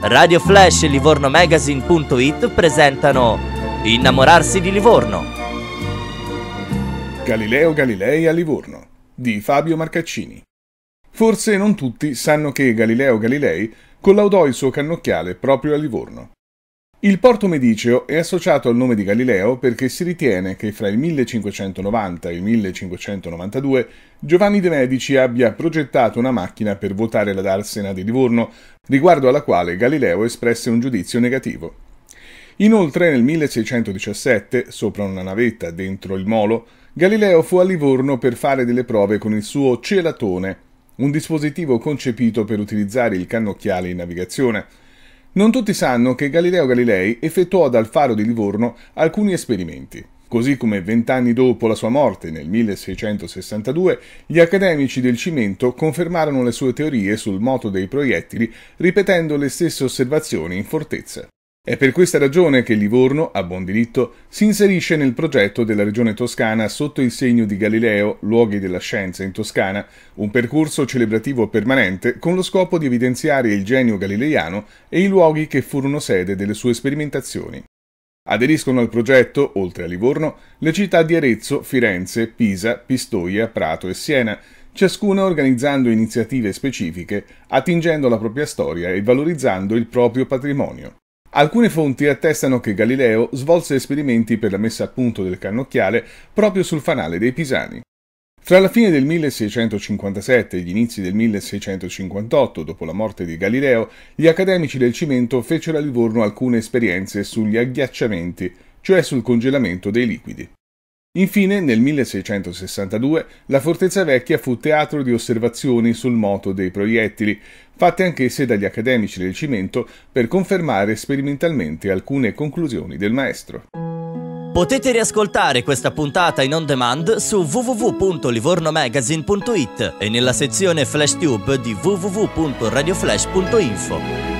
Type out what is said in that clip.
Radio Flash e LivornoMagazine.it presentano Innamorarsi di Livorno. Galileo Galilei a Livorno di Fabio Marcaccini. Forse non tutti sanno che Galileo Galilei collaudò il suo cannocchiale proprio a Livorno. Il porto mediceo è associato al nome di Galileo perché si ritiene che fra il 1590 e il 1592 Giovanni de' Medici abbia progettato una macchina per votare la Darsena di Livorno, riguardo alla quale Galileo espresse un giudizio negativo. Inoltre nel 1617, sopra una navetta dentro il molo, Galileo fu a Livorno per fare delle prove con il suo celatone, un dispositivo concepito per utilizzare il cannocchiale in navigazione. Non tutti sanno che Galileo Galilei effettuò dal faro di Livorno alcuni esperimenti. Così come vent'anni dopo la sua morte, nel 1662, gli accademici del cimento confermarono le sue teorie sul moto dei proiettili ripetendo le stesse osservazioni in fortezza. È per questa ragione che Livorno, a buon diritto, si inserisce nel progetto della regione toscana sotto il segno di Galileo, Luoghi della Scienza in Toscana, un percorso celebrativo permanente con lo scopo di evidenziare il genio galileiano e i luoghi che furono sede delle sue sperimentazioni. Aderiscono al progetto, oltre a Livorno, le città di Arezzo, Firenze, Pisa, Pistoia, Prato e Siena, ciascuna organizzando iniziative specifiche, attingendo alla propria storia e valorizzando il proprio patrimonio. Alcune fonti attestano che Galileo svolse esperimenti per la messa a punto del cannocchiale proprio sul fanale dei Pisani. Fra la fine del 1657 e gli inizi del 1658, dopo la morte di Galileo, gli accademici del cimento fecero a Livorno alcune esperienze sugli agghiacciamenti, cioè sul congelamento dei liquidi. Infine, nel 1662, la Fortezza Vecchia fu teatro di osservazioni sul moto dei proiettili, fatte anch'esse dagli accademici del cimento per confermare sperimentalmente alcune conclusioni del maestro. Potete riascoltare questa puntata in on demand su www.livornomagazine.it e nella sezione FlashTube di www.radioflash.info.